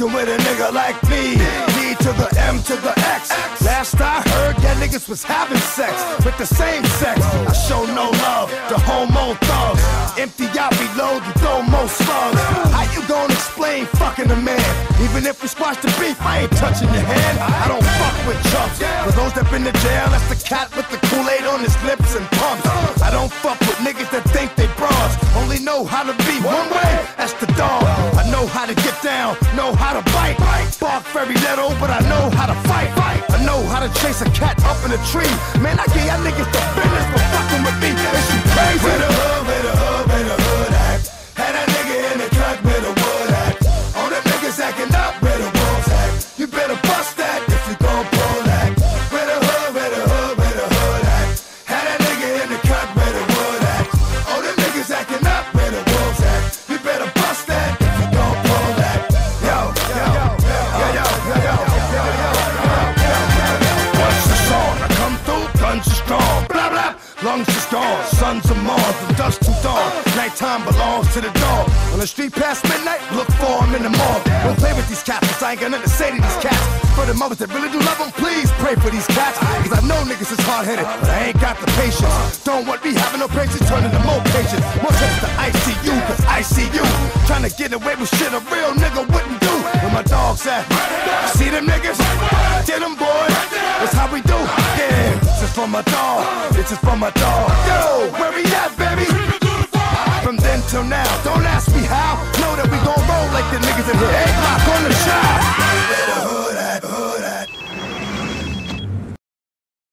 fucking with a nigga like me. D to the M to the X. Last I heard, that niggas was having sex with the same sex. I show no love to homo thugs. Empty out, reload, and throw more slugs. How you gonna explain fucking a man? Even if we squash the beef, I ain't touching your hand. I don't fuck with chumps. For those that been to jail, that's the cat with the Kool-Aid on his lips and pumps. I don't fuck with niggas that think they bras. Only know how to be one way, that's the dog. How to get down, know how to bite. Bark very little, but I know how to fight. I know how to chase a cat up in a tree. Man, I give y'all niggas the business for fucking with me. Is you crazy? Nighttime belongs to the dog. On the street past midnight, look for him in the mall. Don't play with these cats, I ain't got nothing to say to these cats. For the mothers that really do love them, please pray for these cats. Cause I know niggas is hard headed, but I ain't got the patience. Don't want me having no patience, turning to more patients. More trips to ICU, cause I see you. Trying to get away with shit a real nigga wouldn't do. Where my dogs at? See them niggas? Get them, boy. That's how we do. Yeah, this is for my dog. This is for my dog. Yo, till now. Don't